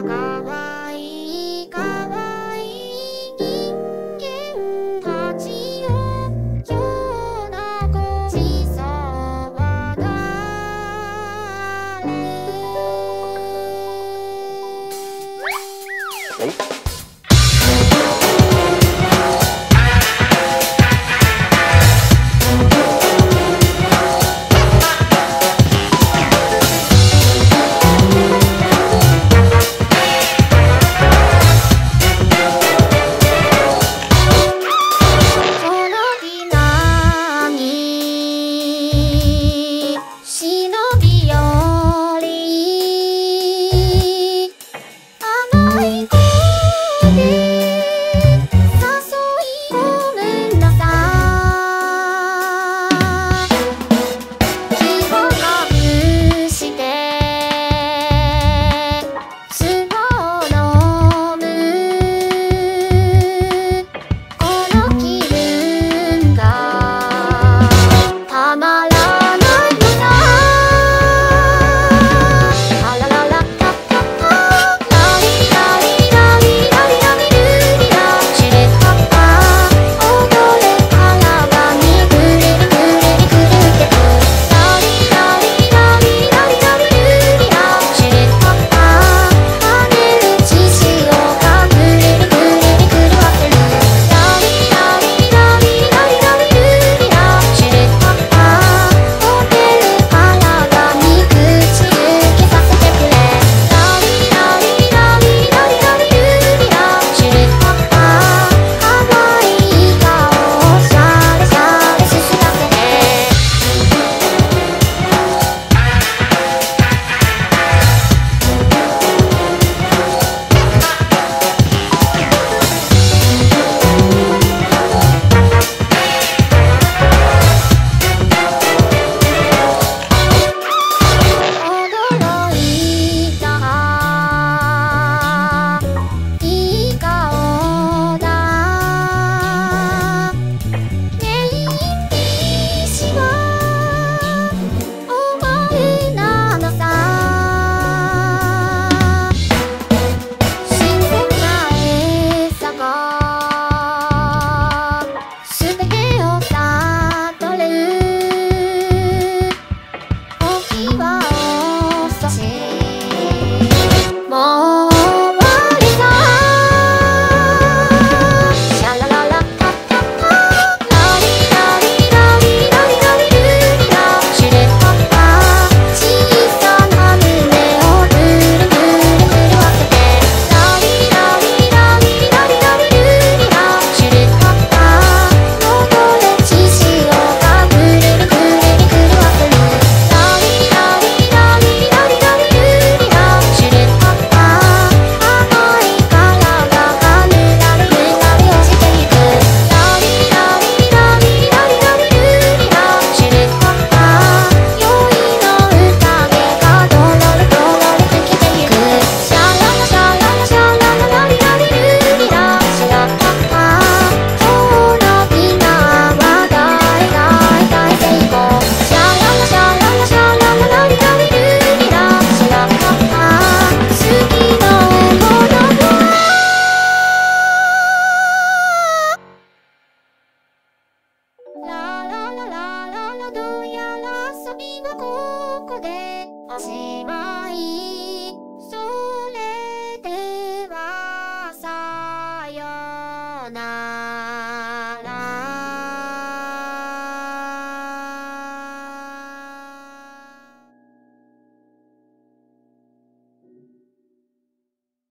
かわい。いかわいいんげんかちをょうなごちそうはれえびはここでおしまい。